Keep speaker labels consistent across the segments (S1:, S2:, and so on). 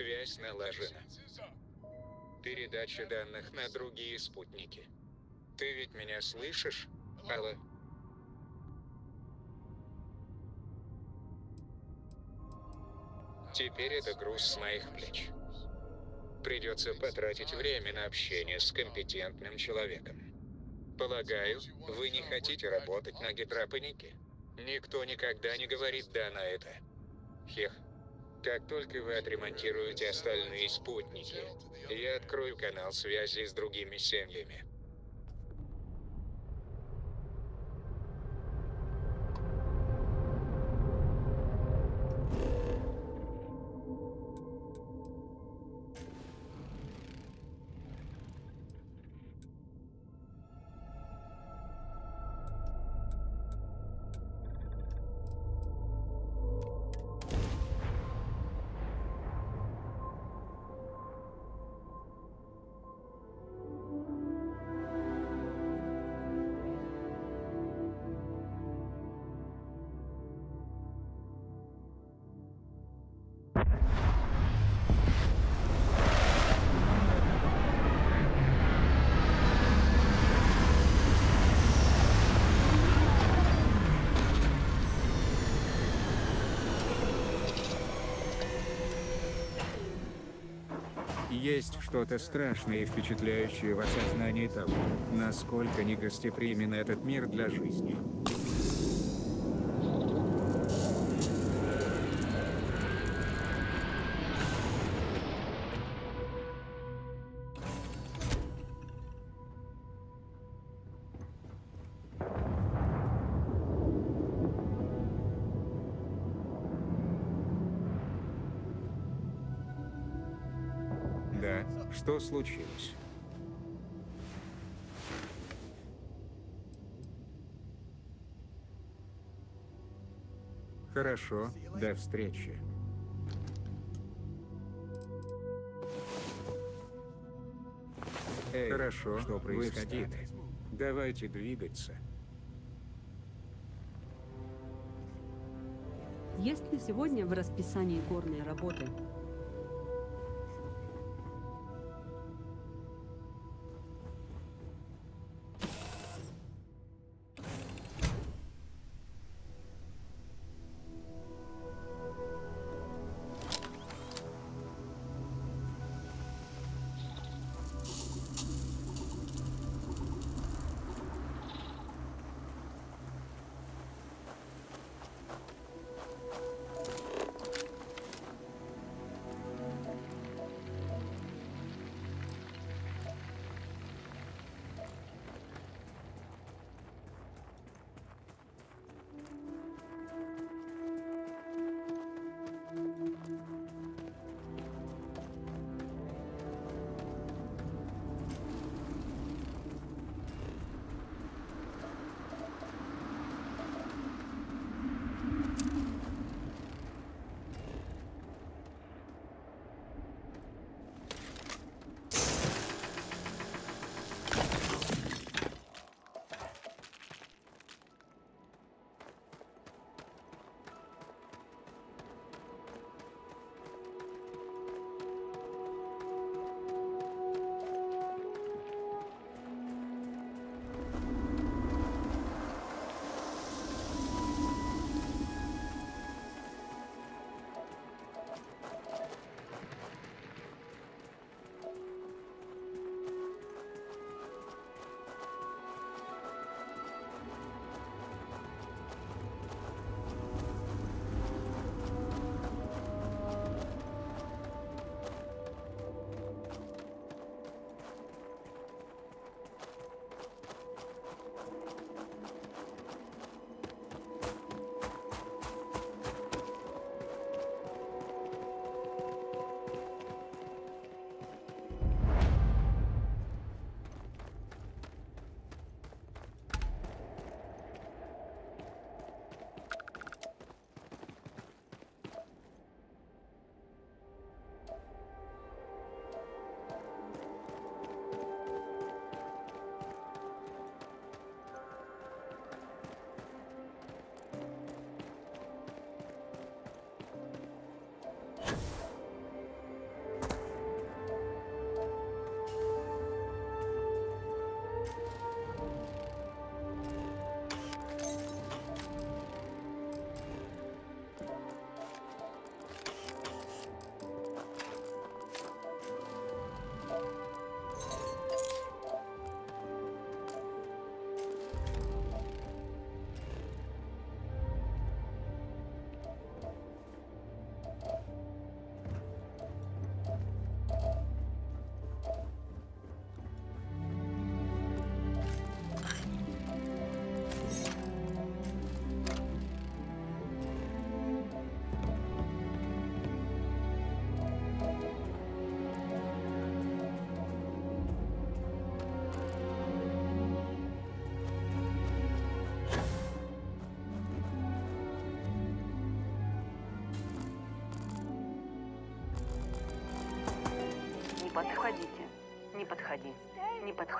S1: Связь налажена. Передача данных на другие спутники. Ты ведь меня слышишь? Алло? Теперь это груз с моих плеч. Придется потратить время на общение с компетентным человеком. Полагаю, вы не хотите работать на гидропонике? Никто никогда не говорит «да» на это. Хех. Как только вы отремонтируете остальные спутники, я открою канал связи с другими семьями.
S2: Есть что-то страшное и впечатляющее в осознании того, насколько негостеприимен этот мир для жизни. Что случилось? Хорошо, до встречи. Эй, Хорошо, что происходит? Давайте двигаться.
S3: Есть ли сегодня в расписании горные работы?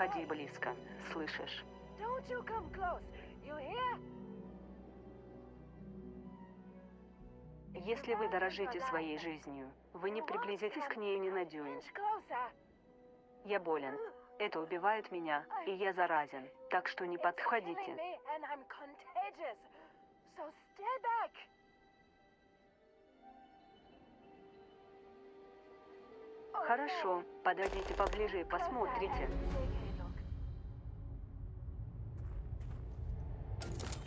S3: Подходи близко. Слышишь? Если вы дорожите своей жизнью, вы не приблизитесь к ней ни на дюйм. Я болен. Это убивает меня, и я заразен. Так что не подходите. Хорошо, подойдите поближе и посмотрите.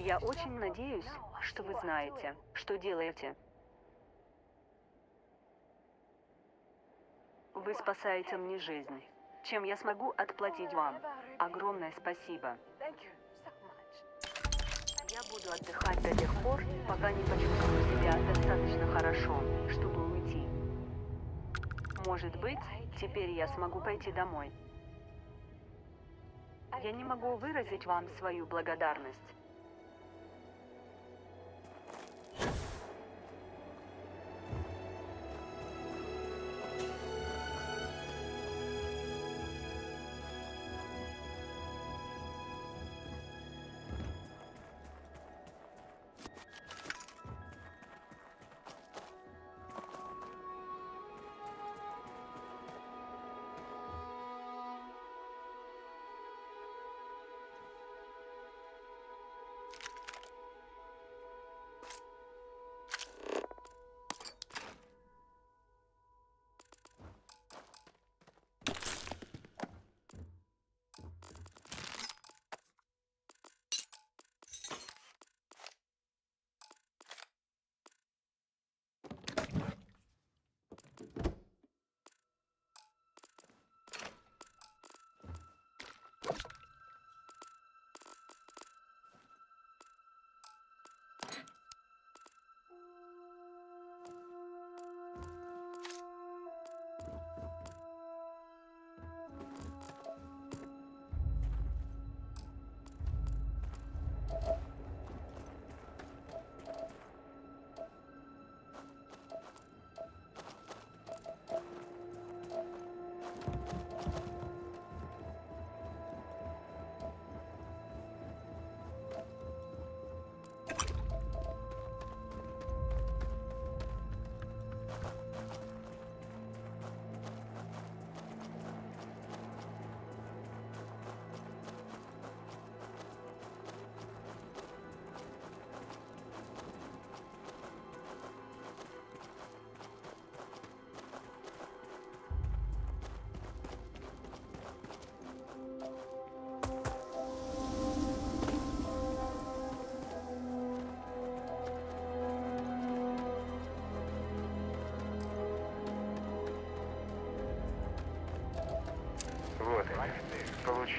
S3: Я очень надеюсь, что вы знаете, что делаете. Вы спасаете мне жизнь. Чем я смогу отплатить вам? Огромное спасибо. Я буду отдыхать до тех пор, пока не почувствую себя достаточно хорошо, чтобы уйти. Может быть, теперь я смогу пойти домой. Я не могу выразить вам свою благодарность.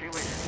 S4: И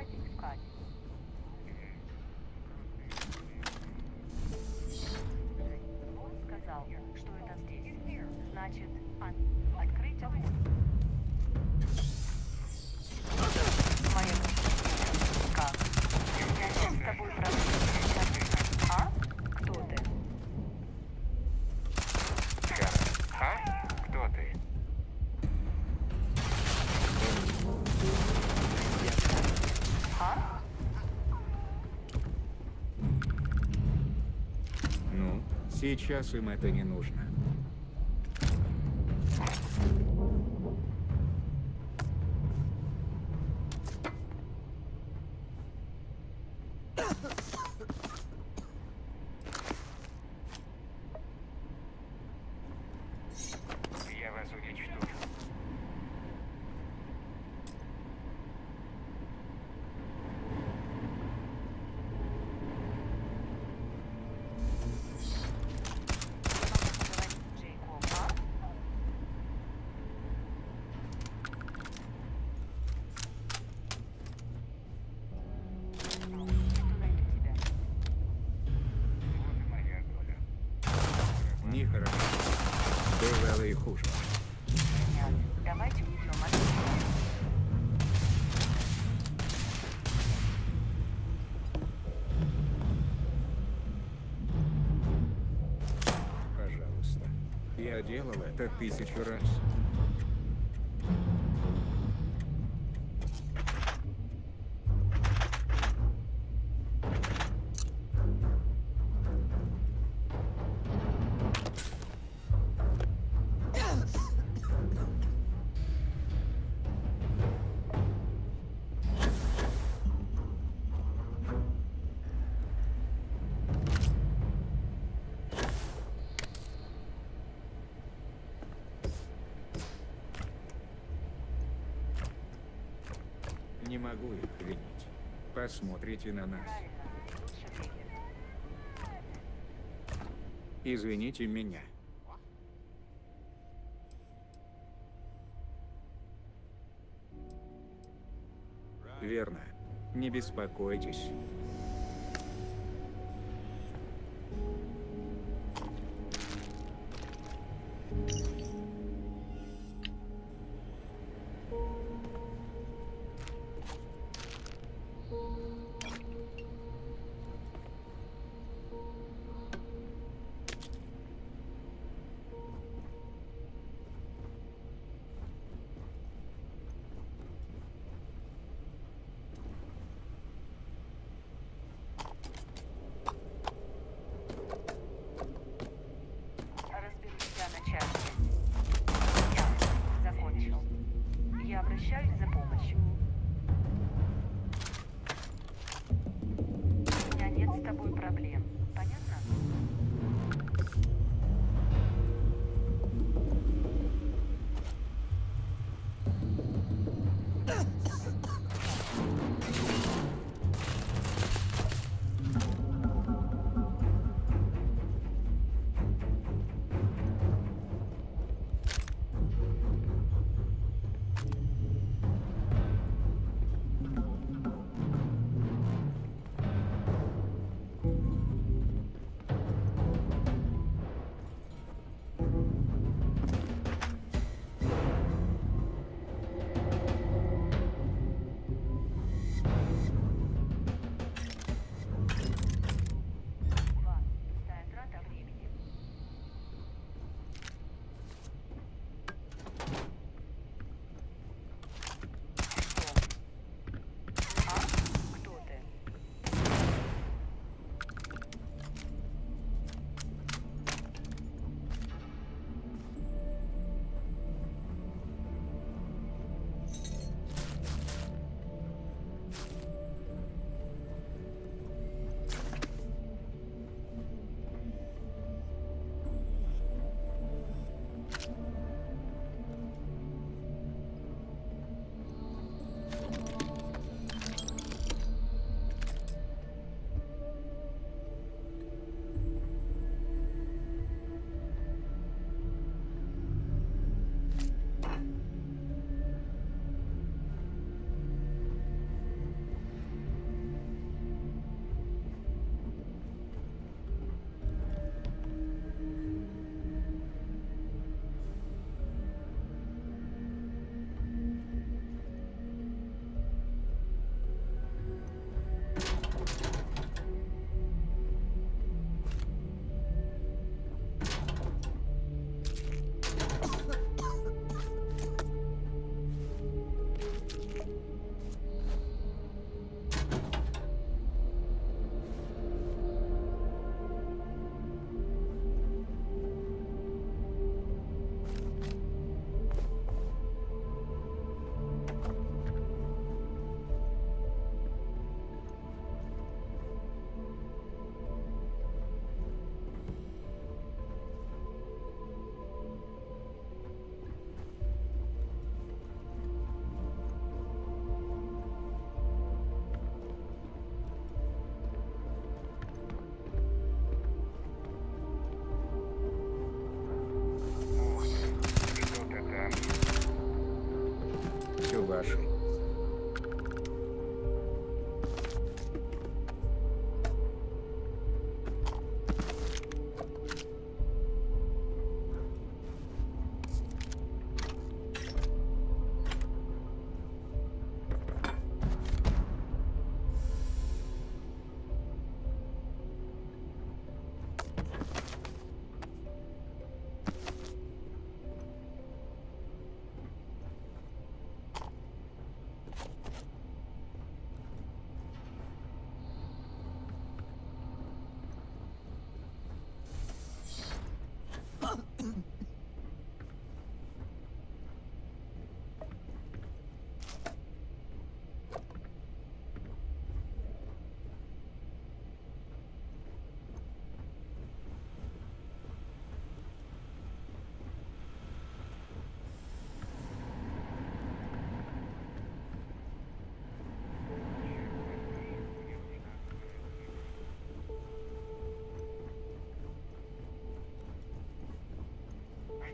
S3: Parking spot. Сейчас
S1: им это не нужно. тысяч могу их винить. Посмотрите на нас. Извините меня. Верно. Не беспокойтесь.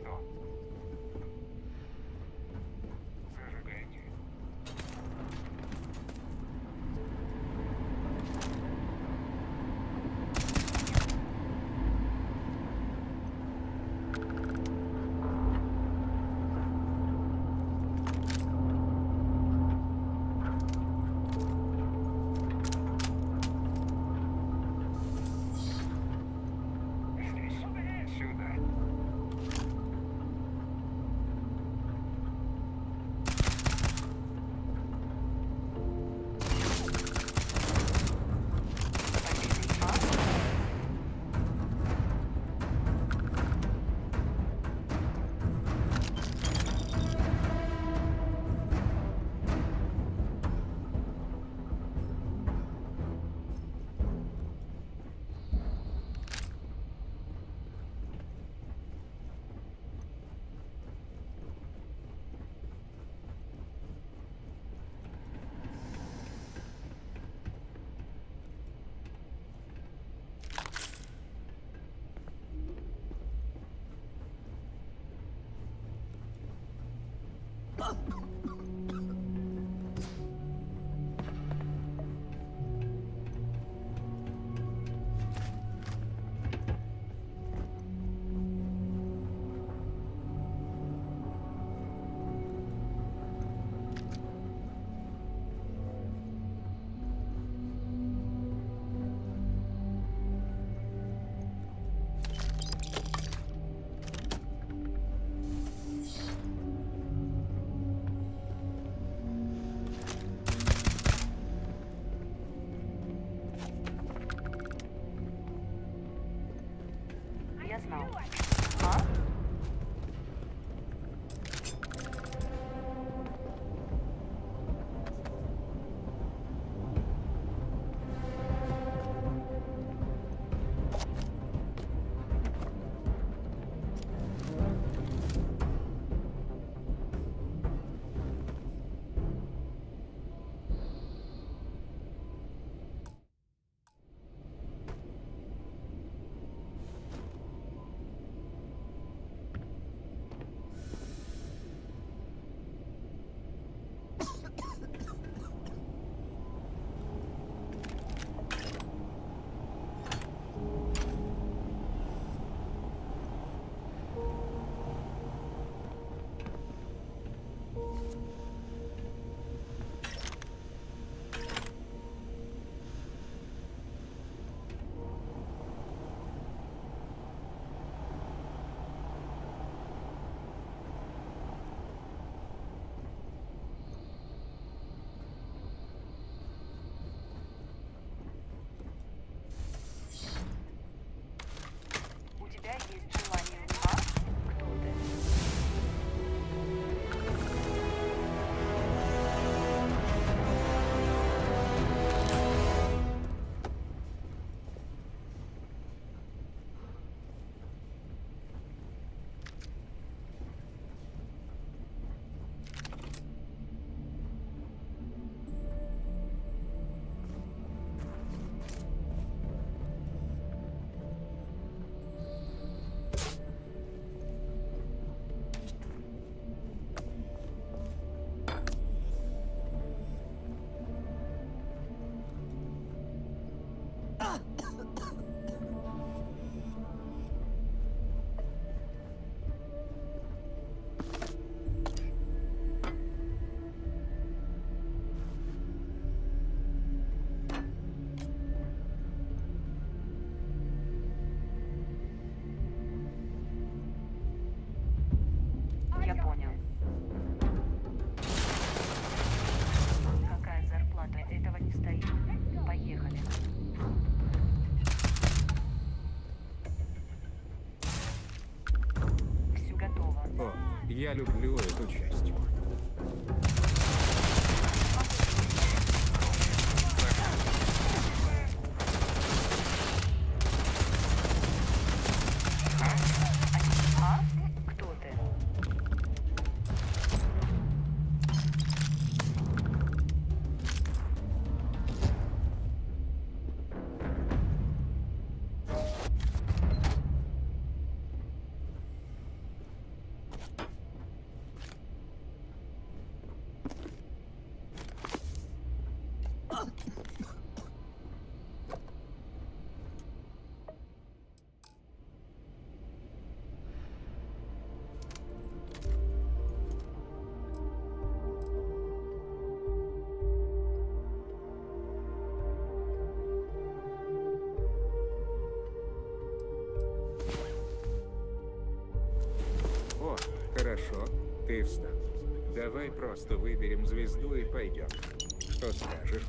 S1: Что? Я люблю эту часть.
S3: Кто
S1: хорошо, ты встал. Давай просто выберем звезду и пойдем. Что скажешь?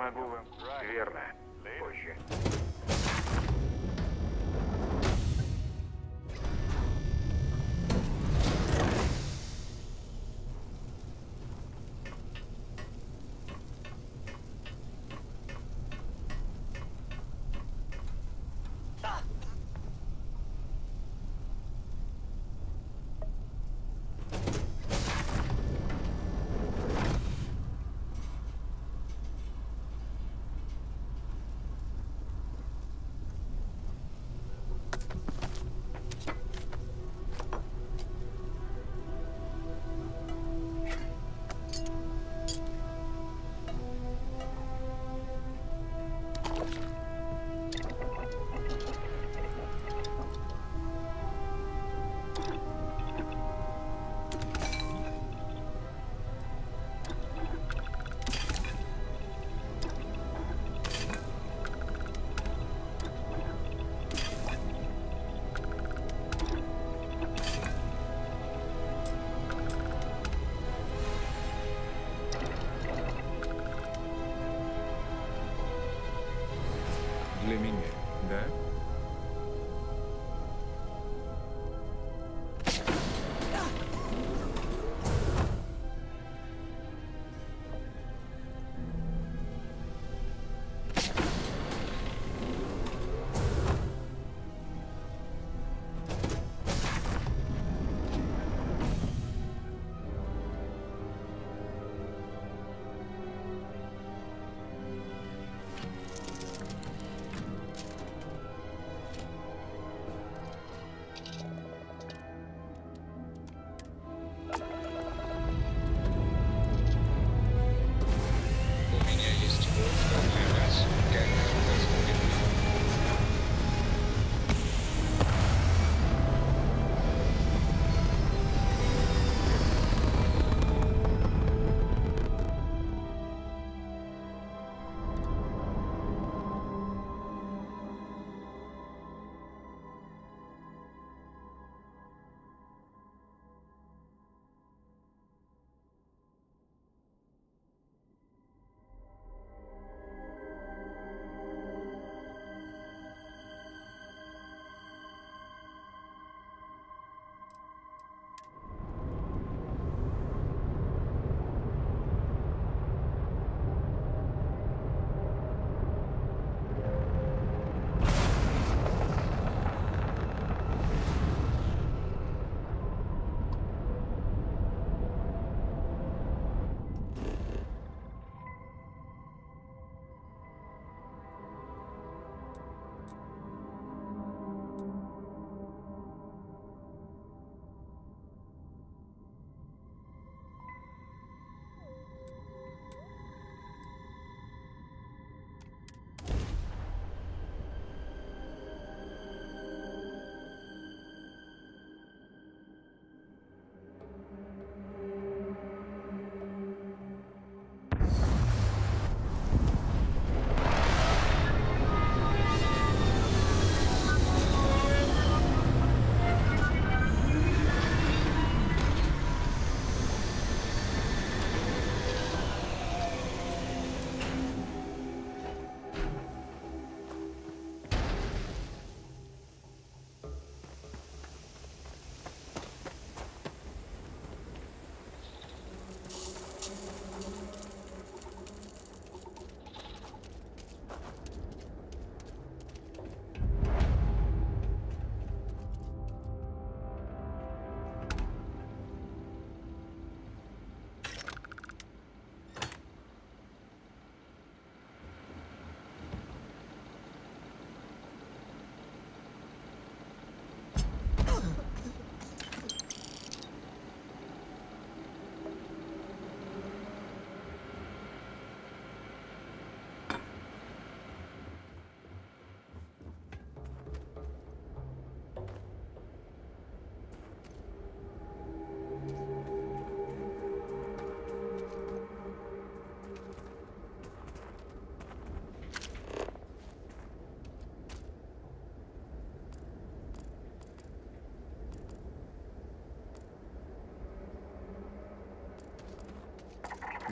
S5: Помогу вам.
S1: Верно.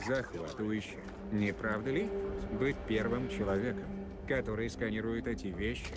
S1: Захватывающе. Не правда ли? Быть первым человеком, который сканирует эти вещи.